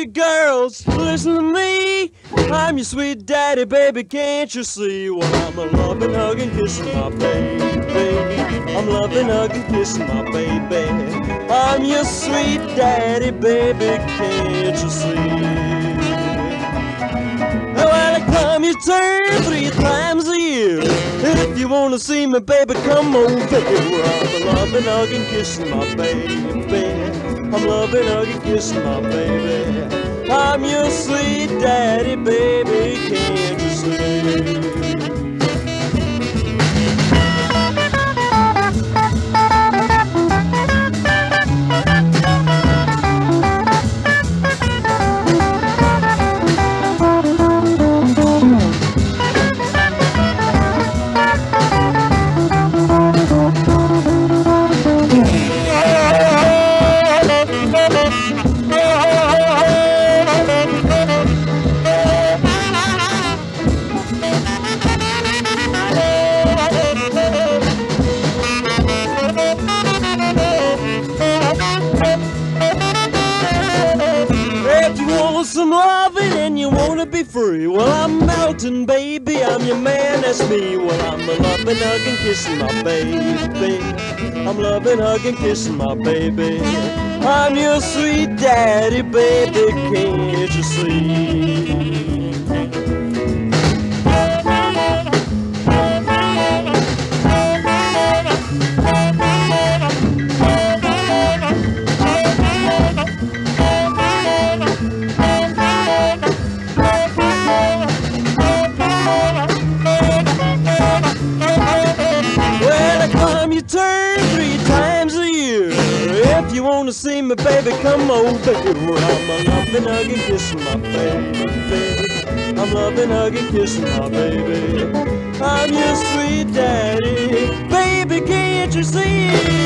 you girls, listen to me. I'm your sweet daddy, baby, can't you see? Well, I'm a loving, hugging, kissing my baby. I'm loving, hugging, kissing my baby. I'm your sweet daddy, baby, can't you see? Well, come you turn three times a year. If you wanna see me, baby, come over here. I'm loving, hugging, kissing my baby. I'm loving, hugging, kissing my baby. Daddy, baby, some loving and you wanna be free, well I'm melting, baby. I'm your man, that's me. Well I'm a loving, hugging, kissing my baby. I'm loving, hugging, kissing my baby. I'm your sweet daddy, baby. Can't you see? If you wanna see me, baby, come over here. I'm a loving, hugging, kissing my baby, baby. I'm loving, hugging, kissing my baby. I'm your sweet daddy, baby. Can't you see?